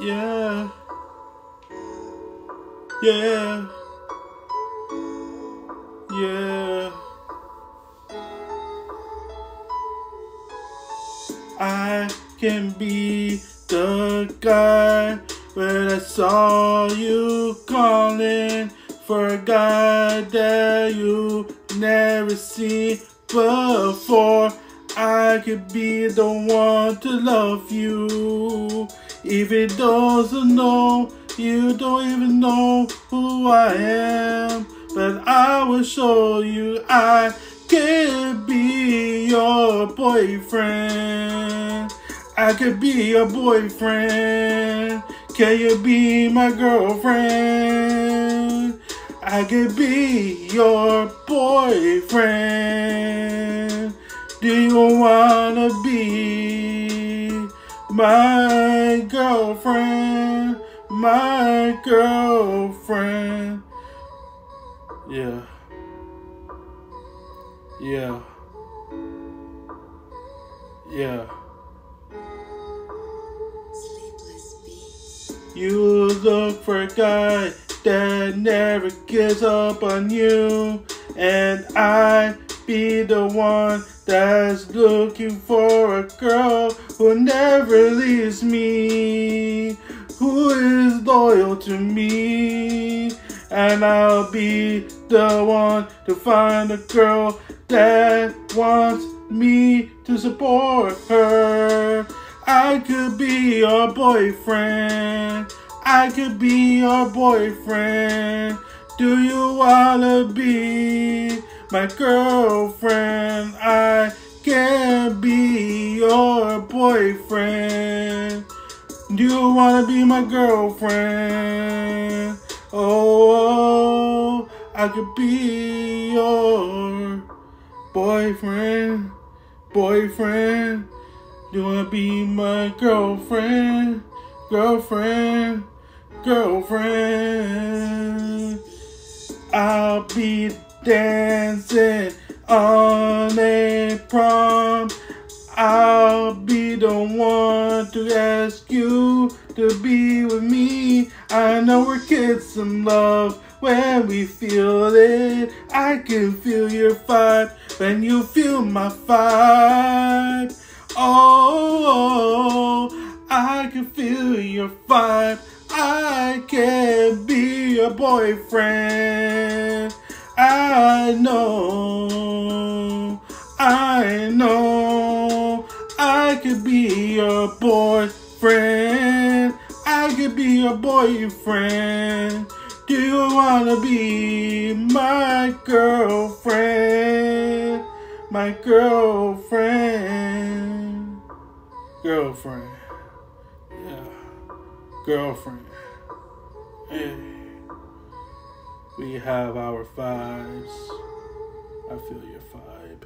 Yeah. Yeah. Yeah. I can be the guy when I saw you calling for a guy that you never seen before. I could be the one to love you. If it doesn't know, you don't even know who I am. But I will show you I can be your boyfriend. I could be your boyfriend. Can you be my girlfriend? I could be your boyfriend. Do you wanna be my girlfriend? My girlfriend. Yeah. Yeah. Yeah. Sleepless be. You look for a guy that never gives up on you, and I be the one that's looking for a girl who never leaves me, who is loyal to me, and I'll be the one to find a girl that wants me to support her. I could be your boyfriend. I could be your boyfriend. Do you wanna be my girlfriend? I can be your boyfriend. Do you wanna be my girlfriend? Oh, I could be your boyfriend, boyfriend. Do you wanna be my girlfriend, girlfriend, girlfriend? I'll be dancing on prom. I'll be the one to ask you to be with me. I know we're kids in love when we feel it. I can feel your vibe when you feel my vibe. Oh, I can feel your vibe. I can be your boyfriend. I know, be your boyfriend. I could be your boyfriend. Do you wanna be my girlfriend? My girlfriend. Girlfriend. Yeah. Girlfriend. Hey. We have our vibes. I feel your vibe.